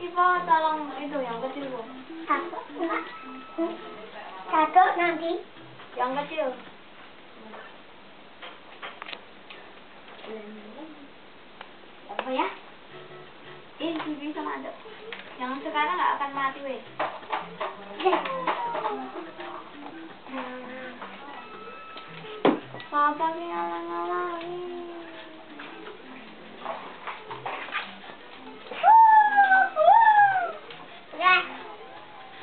Iva tolong itu yang kecil bu. Satu, enggak. Satu nanti. Yang kecil. Apa ya? Ini TV sama ada. Yang sekarang nggak akan mati weh. Papa sih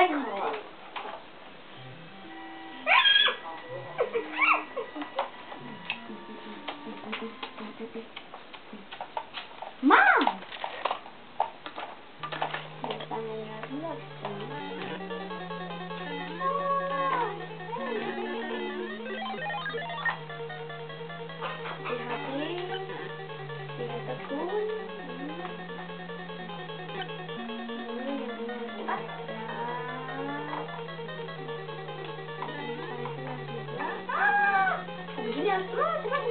lách hổ Thank you. Harus terus, cepat.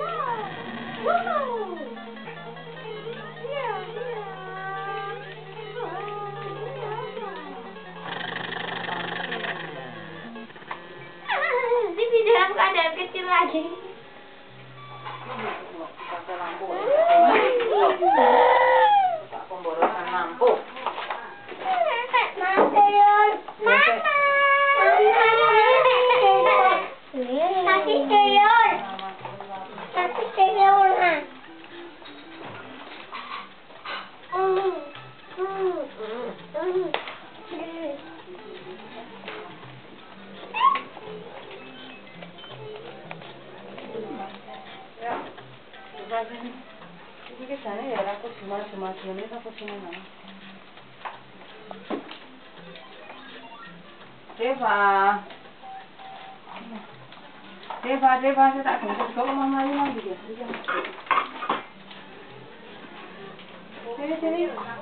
Iya, iya. Ini dalam keadaan kecil lagi. 이게 자네 열하고 주말 주말 연애가 보시면 나. 대박. 대박 대박 해다 공부 조금만 많이 만들게. 대박 대박.